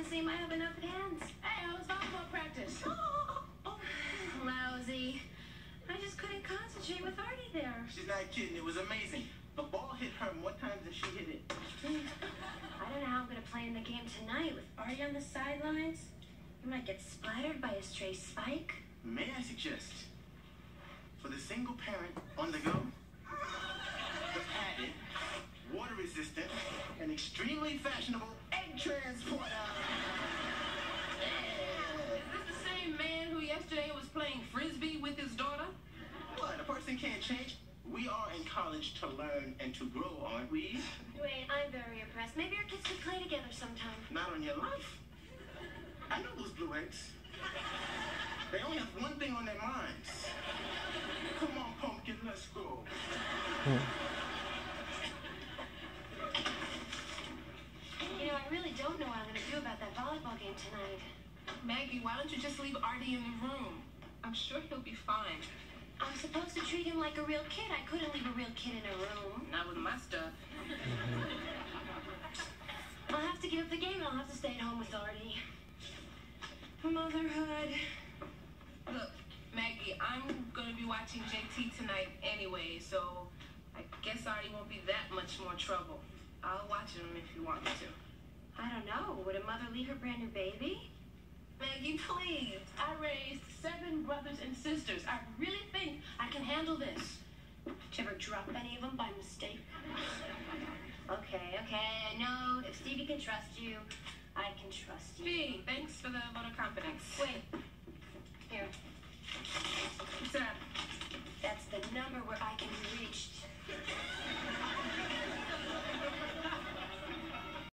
game, I have enough hands. Hey, how was volleyball practice? Lousy. I just couldn't concentrate with Artie there. She's not kidding. It was amazing. The ball hit her more times than she hit it. I don't know how I'm gonna play in the game tonight with Artie on the sidelines. You might get splattered by a stray spike. May I suggest, for the single parent on the go, the padded, water resistant, and extremely fashionable playing frisbee with his daughter? What? A person can't change. We are in college to learn and to grow, aren't we? Wait, I'm very impressed. Maybe our kids could play together sometime. Not on your life. I know those blue eggs. They only have one thing on their minds. Come on, pumpkin, let's go. Hmm. You know, I really don't know what I'm gonna do about that volleyball game tonight. Maggie, why don't you just leave Artie in the room? I'm sure he'll be fine. I'm supposed to treat him like a real kid. I couldn't leave a real kid in a room. Not with my stuff. I'll have to give up the game and I'll have to stay at home with Artie. Motherhood. Look, Maggie, I'm gonna be watching JT tonight anyway, so I guess Artie won't be that much more trouble. I'll watch him if you want me to. I don't know. Would a mother leave her brand new baby? Maggie, please. I raised brothers and sisters. I really think I can handle this. Did you ever drop any of them by mistake? Okay, okay. I know if Stevie can trust you, I can trust you. B, thanks for the vote of confidence. Wait.